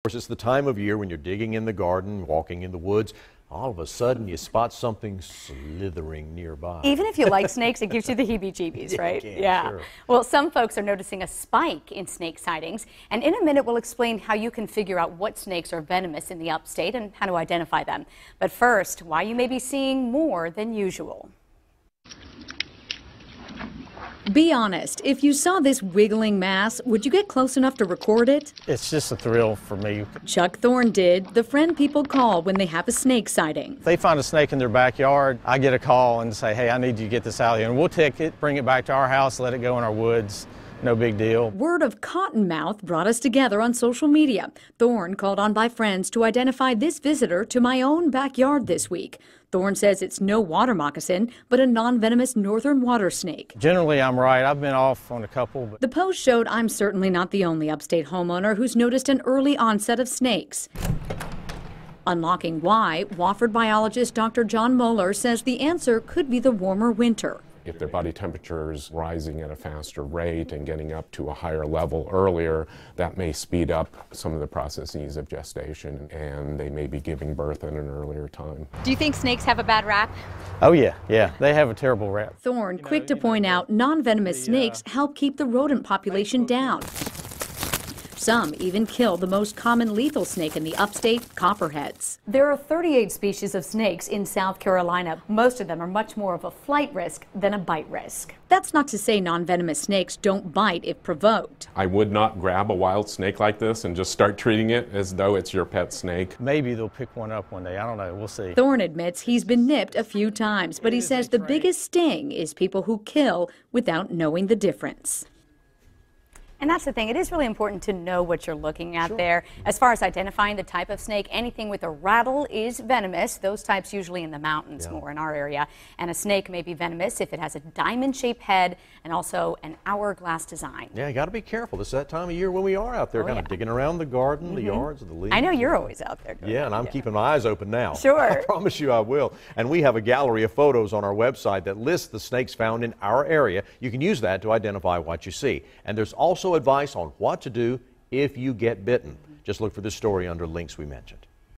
Of course, it's the time of year when you're digging in the garden, walking in the woods. All of a sudden, you spot something slithering nearby. Even if you like snakes, it gives you the heebie-jeebies, Yeah, right? can, yeah. sure. Well, some folks are noticing a spike in snake sightings, and in a minute we'll explain how you can figure out what snakes are venomous in the upstate and how to identify them. But first, why you may be seeing more than usual. Be honest, if you saw this wiggling mass, would you get close enough to record it? It's just a thrill for me. Chuck Thorne did, the friend people call when they have a snake sighting. If they find a snake in their backyard, I get a call and say, hey, I need you to get this out of here. And we'll take it, bring it back to our house, let it go in our woods. No big deal. Word of Cottonmouth brought us together on social media. Thorne called on by friends to identify this visitor to my own backyard this week. Thorne says it's no water moccasin, but a non venomous northern water snake. Generally, I'm right. I've been off on a couple, but The post showed I'm certainly not the only upstate homeowner who's noticed an early onset of snakes. Unlocking why, Wofford biologist Dr. John Moeller says the answer could be the warmer winter. If their body temperature is rising at a faster rate and getting up to a higher level earlier, that may speed up some of the processes of gestation and they may be giving birth at an earlier time. Do you think snakes have a bad rap? oh yeah, yeah, they have a terrible rap. Thorne, quick to point out, non venomous uh, snakes help keep the rodent population down. Some even kill the most common lethal snake in the upstate, copperheads. There are 38 species of snakes in South Carolina. Most of them are much more of a flight risk than a bite risk. That's not to say non venomous snakes don't bite if provoked. I would not grab a wild snake like this and just start treating it as though it's your pet snake. Maybe they'll pick one up one day. I don't know. We'll see. Thorne admits he's been nipped a few times, but he says the biggest sting is people who kill without knowing the difference. And that's the thing, it is really important to know what you're looking at there. As far as identifying the type of snake, anything with a rattle is venomous. Those types usually in the mountains more in our area. And a snake may be venomous if it has a diamond shaped head and also an hourglass design. Yeah, you got to be careful. This is that time of year when we are out there Oh, kind of yeah. digging around the garden, the mm-hmm. yards, the leaves. I know you're always out there. Yeah, and I'm keeping my eyes open now. Sure. I promise you I will. And we have a gallery of photos on our website that lists the snakes found in our area. You can use that to identify what you see. And there's also advice on what to do if you get bitten. Just look for this story under links we mentioned.